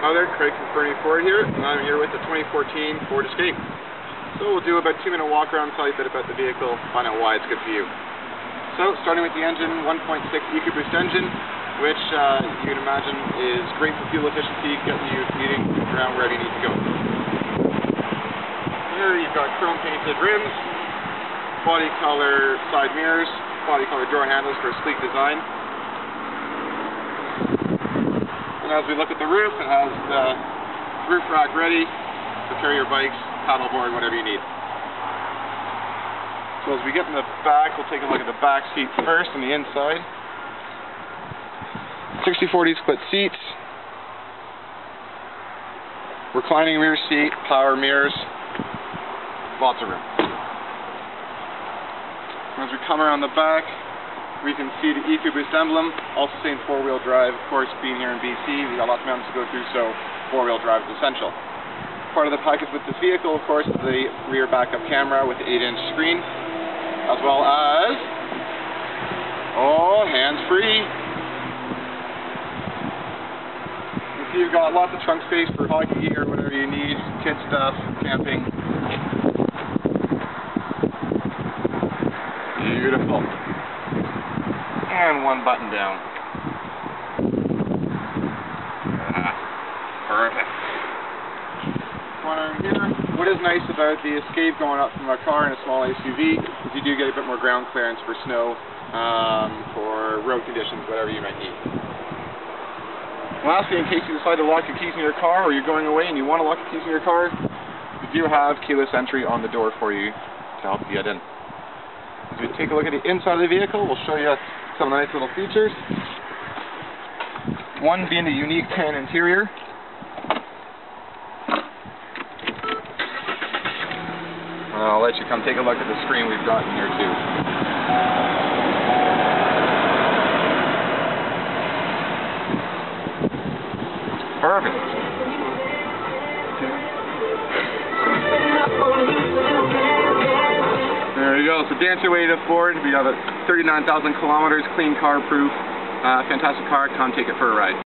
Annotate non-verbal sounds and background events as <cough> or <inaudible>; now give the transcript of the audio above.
Hi there, Craig from Fernie Ford here, and I'm here with the 2014 Ford Escape. So we'll do about two minute walk around, tell you a bit about the vehicle, find out why it's good for you. So starting with the engine, 1.6 EcoBoost engine, which uh, you can imagine is great for fuel efficiency, getting you commuting around wherever you need to go. Here you've got chrome painted rims, body color side mirrors, body color door handles for a sleek design. And as we look at the roof, it has the roof rack ready to carry your bikes, paddleboard, whatever you need. So as we get in the back, we'll take a look at the back seat first on the inside. 60-40 split seats. Reclining rear seat, power mirrors, lots of room. As we come around the back, we can see the EcoBoost emblem, also saying four-wheel drive. Of course, being here in BC, we've got lots of mountains to go through, so four-wheel drive is essential. Part of the package with this vehicle, of course, is the rear backup camera with the 8-inch screen, as well as, oh, hands-free. You see you've got lots of trunk space for hockey gear, whatever you need, kid stuff, camping. Beautiful and one button down. Ah, <laughs> perfect. Corner here. What is nice about the Escape going up from a car and a small SUV is you do get a bit more ground clearance for snow, um, for road conditions, whatever you might need. Lastly, in case you decide to lock your keys in your car or you're going away and you want to lock your keys in your car, we do have keyless entry on the door for you to help you get in. As we take a look at the inside of the vehicle, we'll show you some nice little features. One being the unique tan interior. I'll let you come take a look at the screen we've got in here too. Perfect. Go. So dance your way to Ford. We have a 39,000 kilometers, clean CarProof, uh, fantastic car. Come take it for a ride.